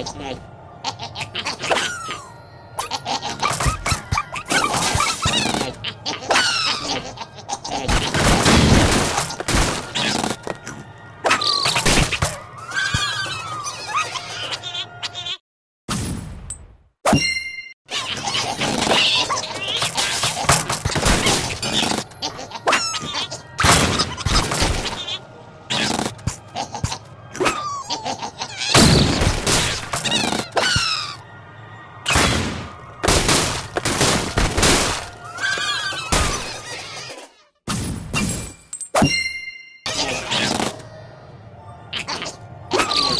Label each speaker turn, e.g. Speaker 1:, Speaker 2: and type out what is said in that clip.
Speaker 1: Ha Hey!